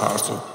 Awesome.